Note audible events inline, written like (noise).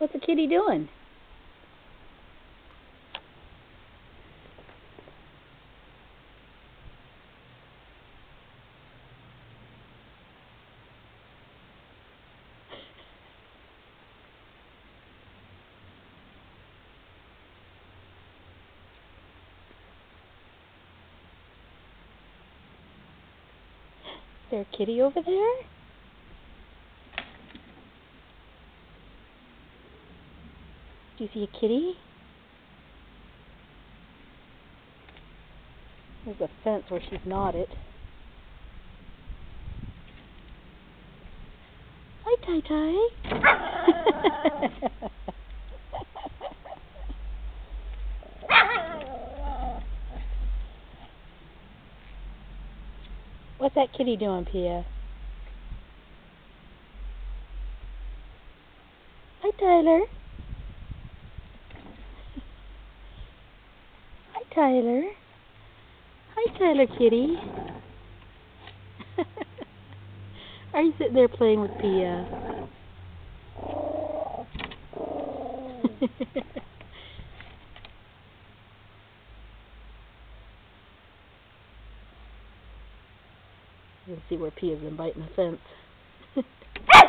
What's the kitty doing? Is there a kitty over there? Do you see a kitty? There's a fence where she's knotted. Hi, Tai Tai. (laughs) What's that kitty doing, Pia? Hi, Tyler. Hi, Tyler. Hi, Tyler Kitty. (laughs) Are you sitting there playing with Pia? Uh, (laughs) Let's see where Pia's been biting the fence. (laughs)